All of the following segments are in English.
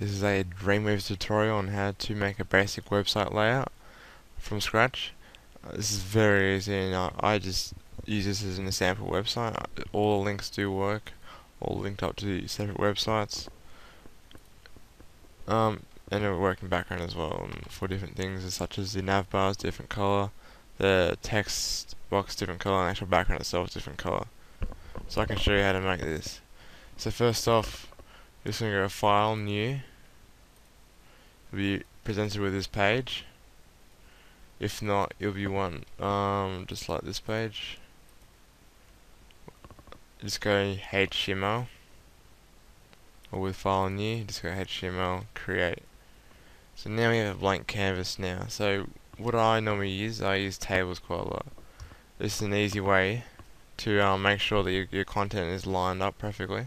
This is a Dreamweaver tutorial on how to make a basic website layout from scratch. Uh, this is very easy and I, I just use this as an sample website. All the links do work, all linked up to separate websites. Um, and it will work in background as well for different things such as the nav bars different color, the text box different color, and actual background itself different color. So I can show you how to make this. So first off, just going to go File, New. Be presented with this page. If not, you'll be one um, just like this page. Just go HTML. Or with File, New, just go HTML, Create. So now we have a blank canvas now. So what I normally use, I use tables quite a lot. This is an easy way to um, make sure that your, your content is lined up perfectly.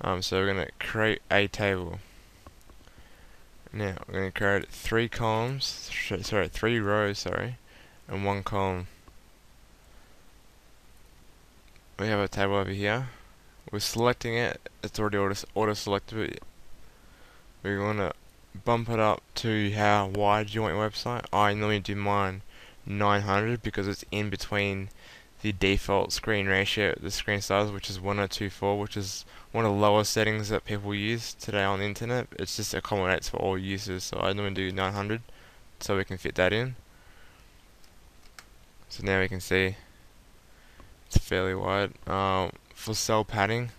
Um, so we're going to create a table. Now we're going to create three columns, sorry, three rows, sorry, and one column. We have a table over here. We're selecting it. It's already auto, auto. We're going to bump it up to how wide you want your website. I normally do mine 900 because it's in between the default screen ratio, the screen size, which is 1024, which is one of the lowest settings that people use today on the internet. It just accommodates for all users, so I normally do 900 so we can fit that in. So now we can see it's fairly wide. Um, for cell padding,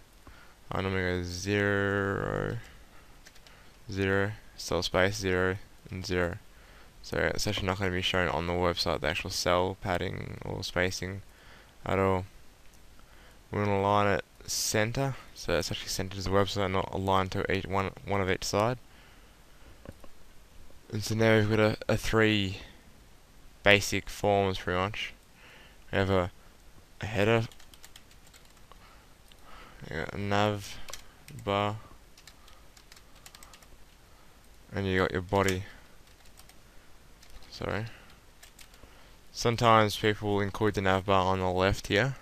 I normally go 0, 0, cell space 0, and 0. So it's actually not going to be shown on the website, the actual cell padding or spacing all. We're going to align it center, so it's actually centered as a website, not aligned to each one one of each side. And so now we've got a, a three basic forms pretty much. We have a, a header, a nav bar, and you got your body. Sorry. Sometimes people will include the navbar on the left here.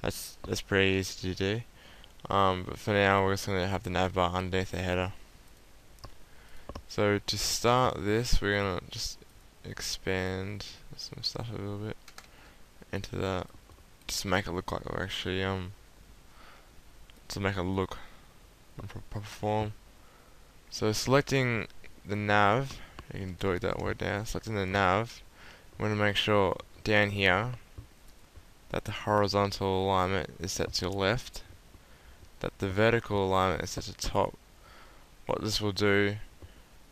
That's that's pretty easy to do. Um, but for now, we're just going to have the navbar underneath the header. So to start this, we're going to just expand some stuff a little bit into that, just to make it look like we're actually um to make it look in proper form. So selecting the nav, you can delete that word down. Selecting the nav Going to make sure down here that the horizontal alignment is set to left, that the vertical alignment is set to top. What this will do,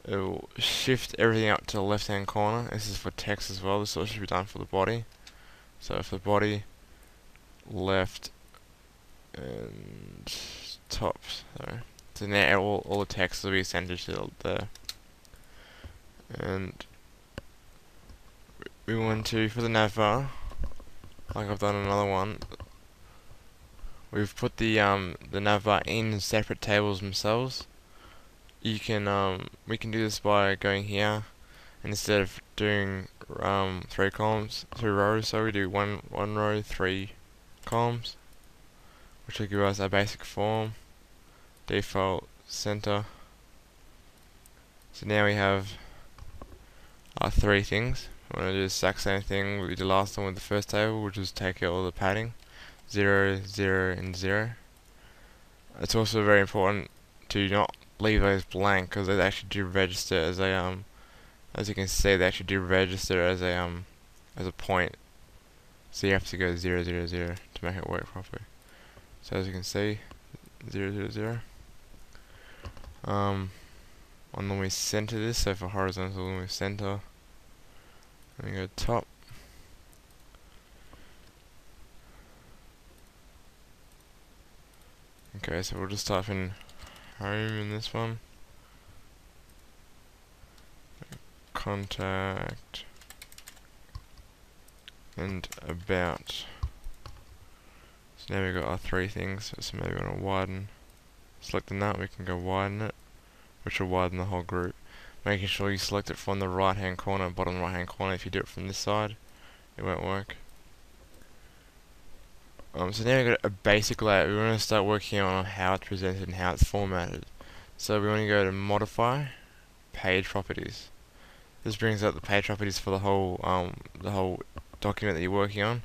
it will shift everything up to the left hand corner. This is for text as well, this also should be done for the body. So for the body, left and top. So now all, all the text will be centered to the and we want to, for the navbar, like I've done another one, we've put the um the navbar in separate tables themselves. You can um we can do this by going here, and instead of doing um three columns, three rows, so we do one one row, three columns, which will give us our basic form, default center. So now we have our three things. Going to do the exact same thing we did last time with the first table, which was take out all the padding. 0, 0, and 0. It's also very important to not leave those blank, because they actually do register as a, um, as you can see, they actually do register as a, um, as a point. So you have to go 0, 0, 0 to make it work properly. So as you can see, 0, 0, 0. Um, on when we center this, so for horizontal, we center, and go top. Okay, so we'll just type in home in this one. Contact and about. So now we've got our three things, so maybe we want to widen. Selecting that, we can go widen it, which will widen the whole group making sure you select it from the right hand corner, bottom right hand corner. If you do it from this side, it won't work. Um, so now we've got a basic layout. We want to start working on how it's presented and how it's formatted. So we want to go to modify page properties. This brings up the page properties for the whole um, the whole document that you're working on.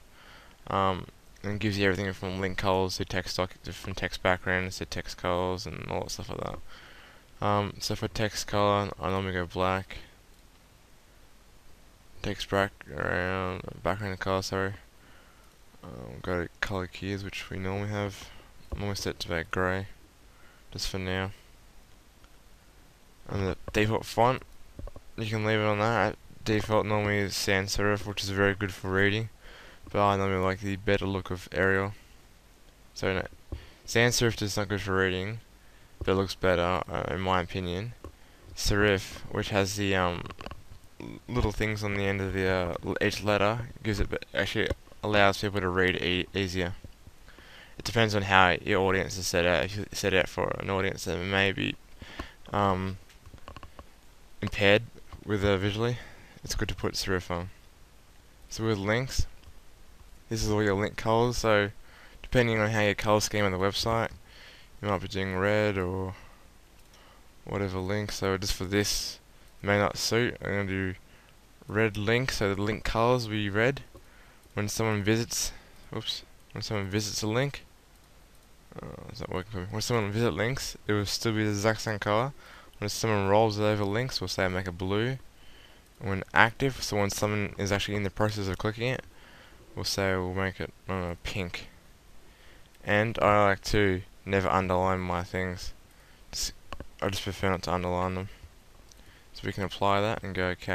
Um, and gives you everything from link colors to text doc from text backgrounds to text colors and all that stuff like that. Um, so for text color, I normally go black. Text background background color, sorry. Um, go to color keys, which we normally have. I'm always set to about grey, just for now. And the default font, you can leave it on that. Default normally is sans serif, which is very good for reading, but I normally like the better look of Arial. So no, sans serif is not good for reading, but it looks better uh, in my opinion. Serif, which has the um little things on the end of the uh, each letter, gives it actually allows people to read e easier. It depends on how your audience is set out. If you set out for an audience that may be um, impaired with uh, visually, it's good to put serif on. So with links, this is all your link colors. So depending on how your color scheme on the website, you might be doing red or whatever link. So just for this, may not suit. I'm gonna do red link. So the link colors will be red. When someone visits, oops, when someone visits a link, uh, it's working for me. When someone visits links, it will still be the exact same color. When someone rolls over links, we'll say make it blue. When active, so when someone is actually in the process of clicking it, we'll say we'll make it uh, pink. And I like to never underline my things. I just prefer not to underline them. So we can apply that and go okay.